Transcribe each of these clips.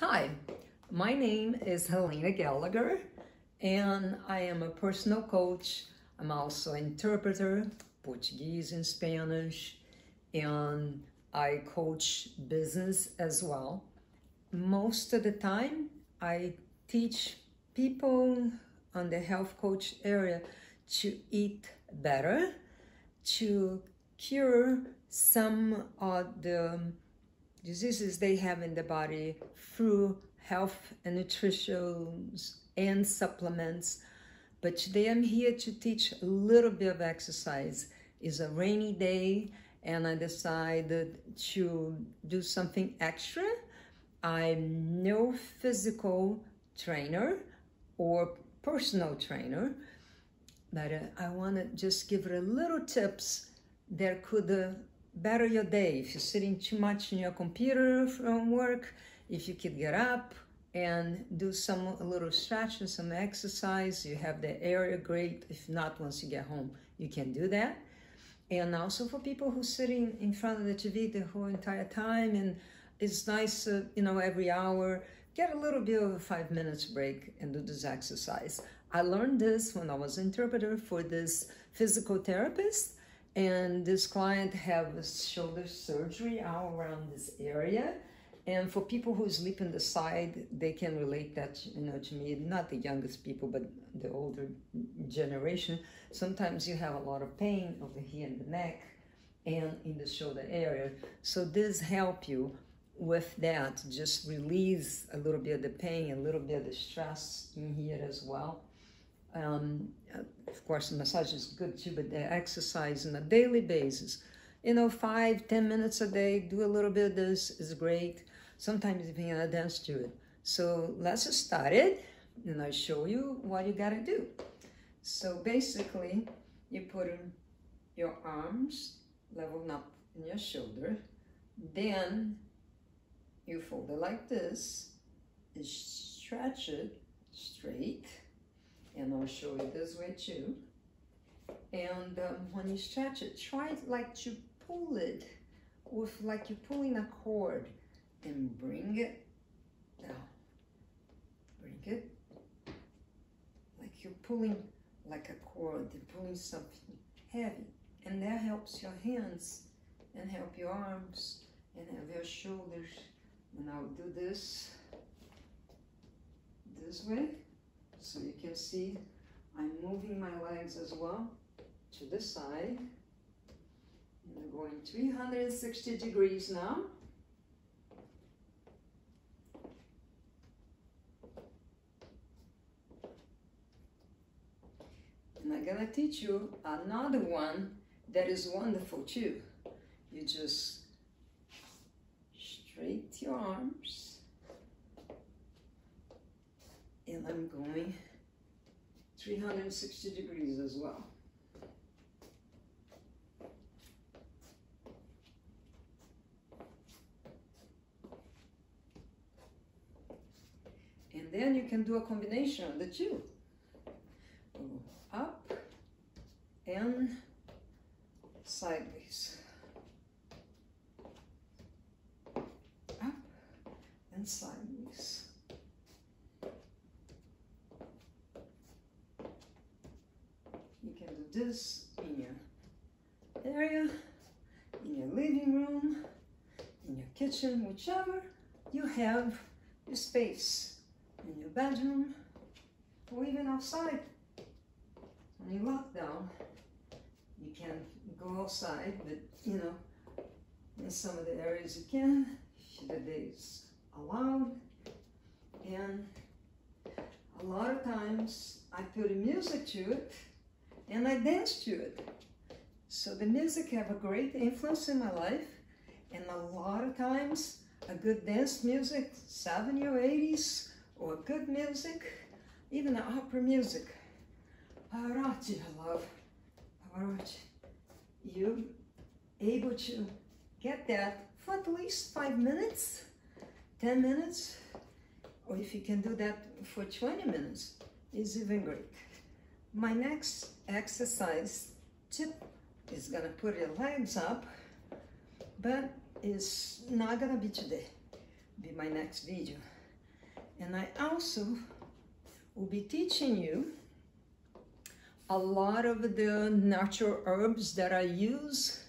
Hi, my name is Helena Gallagher and I am a personal coach. I'm also an interpreter, Portuguese and Spanish, and I coach business as well. Most of the time, I teach people on the health coach area to eat better, to cure some of the diseases they have in the body through health and nutrition and supplements. But today I'm here to teach a little bit of exercise. It's a rainy day and I decided to do something extra. I'm no physical trainer or personal trainer, but uh, I want to just give it a little tips that could uh, better your day. If you're sitting too much in your computer from work, if you could get up and do some a little stretch and some exercise, you have the area great. If not, once you get home, you can do that. And also for people who sitting in front of the TV the whole entire time, and it's nice, uh, you know, every hour, get a little bit of a five minutes break and do this exercise. I learned this when I was interpreter for this physical therapist and this client have a shoulder surgery all around this area. And for people who sleep in the side they can relate that you know to me not the youngest people but the older generation. Sometimes you have a lot of pain over here in the neck and in the shoulder area. So this help you with that just release a little bit of the pain a little bit of the stress in here as well um, of course, massage is good too, but exercise on a daily basis, you know, five, ten minutes a day, do a little bit of this is great. Sometimes even a dance to it. So let's start it, and I'll show you what you gotta do. So basically, you put your arms level up in your shoulder, then you fold it like this, and stretch it straight, and I'll show you this way too. And um, when you stretch it, try like to pull it with like you're pulling a cord and bring it down. Bring it like you're pulling like a cord, you're pulling something heavy. And that helps your hands and help your arms and have your shoulders. And I'll do this this way. So you can see I'm moving my legs as well to the side. And I'm going 360 degrees now. And I'm gonna teach you another one that is wonderful too. You just straight your arms and I'm going 360 degrees as well. And then you can do a combination of the two. up and sideways. Up and sideways. In your area, in your living room, in your kitchen, whichever you have your space, in your bedroom, or even outside. When you lock down, you can go outside, but you know, in some of the areas you can, if the days allowed. And a lot of times I put music to it and I dance to it. So the music have a great influence in my life and a lot of times a good dance music, 70s or 80s, or good music, even the opera music. Pavarotti, I love Pavarotti. You able to get that for at least five minutes, 10 minutes, or if you can do that for 20 minutes, is even great. My next exercise tip is gonna put your legs up, but it's not gonna be today, be my next video. And I also will be teaching you a lot of the natural herbs that I use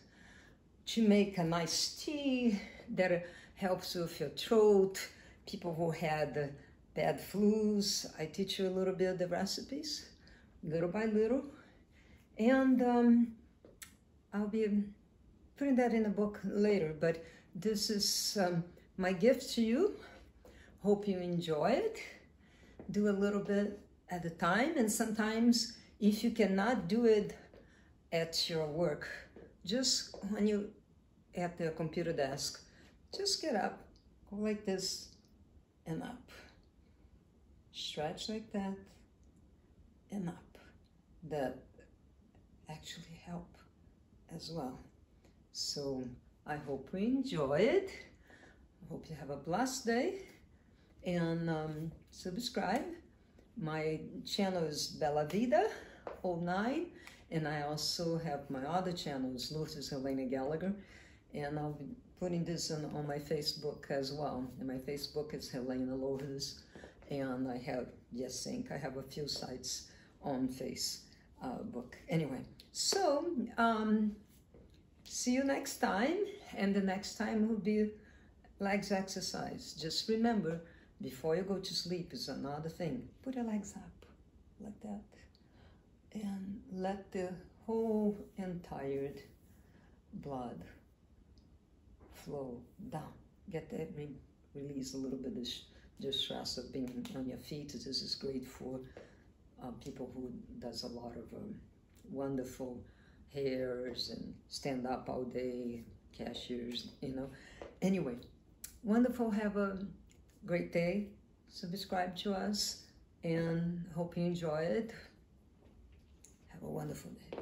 to make a nice tea that helps with your throat. People who had bad flus, I teach you a little bit of the recipes, little by little. And um, I'll be putting that in a book later, but this is um, my gift to you. Hope you enjoy it. Do a little bit at a time, and sometimes if you cannot do it at your work, just when you at the computer desk, just get up, go like this and up. Stretch like that and up. That actually help as well. So I hope you enjoy it. I hope you have a blessed day and um, subscribe. My channel is Bella Vida 09 and I also have my other channels, Lourdes Helena Gallagher, and I'll be putting this on, on my Facebook as well. And my Facebook is Helena Lourdes, and I have Yes Sync. I have a few sites on Facebook. Anyway, so um, see you next time, and the next time will be legs exercise. Just remember, before you go to sleep is another thing. Put your legs up like that and let the whole entire blood flow down. Get that re release a little bit of the stress of being on your feet. This is great for uh, people who does a lot of um, wonderful hairs and stand up all day, cashiers, you know. Anyway, wonderful. Have a great day. Subscribe to us and hope you enjoy it. Have a wonderful day.